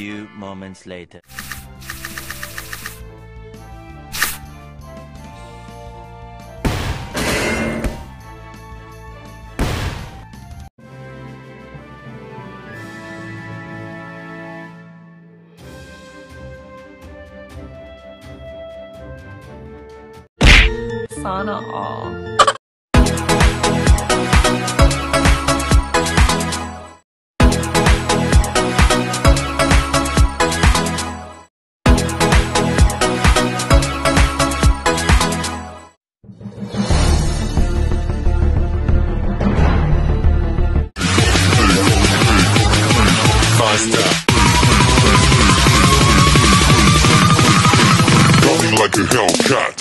few moments later. Sana all. faster. Coming like a Hellcat.